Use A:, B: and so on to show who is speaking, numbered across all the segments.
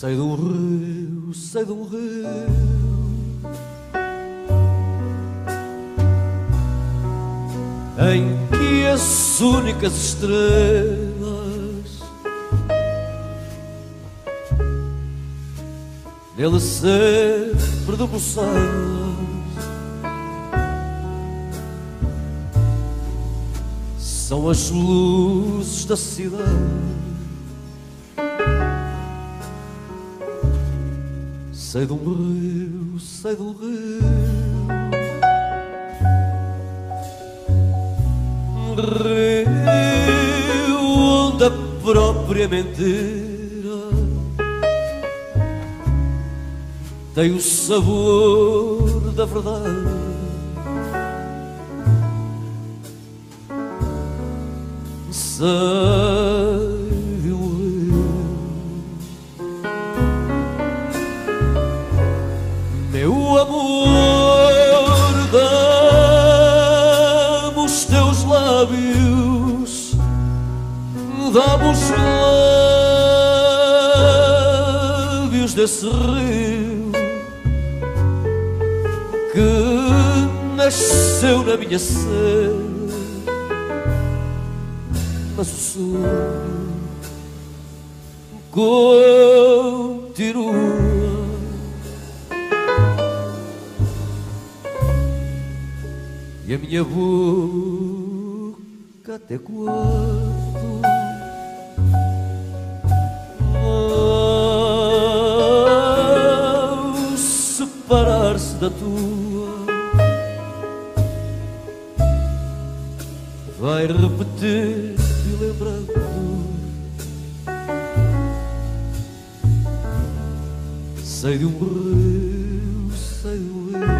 A: Sei de um rio, sei de um rio. Em que as únicas estrelas Nele sempre debruçadas São as luzes da cidade Sei um rio, sei um rio. Rio onde a própria mentira Tem o sabor da verdade. Sei lábios, dá-me os lábios desse rio que nasceu na minha sede, mas o sonho continua. E a minha boca até quando? Ao separar-se da tua. Vai repetir e lembrando Sei de um rio, sei um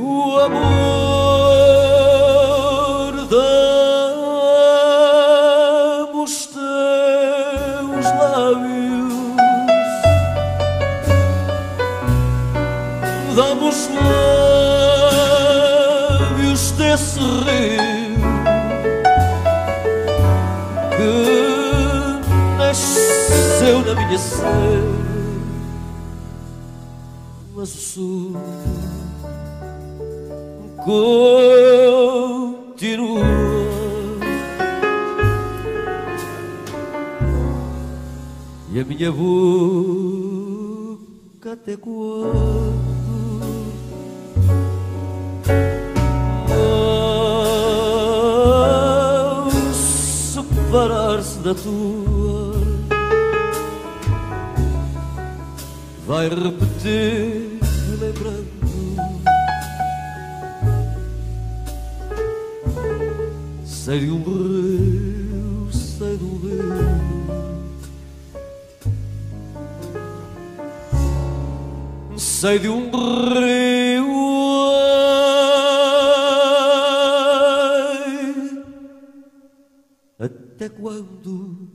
A: Meu amor, dá-me os teus lábios, dá-me os lábios desse rio que nasceu na minha sede, mas o sonho continua. E a minha boca até quando ao separar-se da tua. Vai repetir lembrando Sei de um rio, sei um rio Sei de um rio Até quando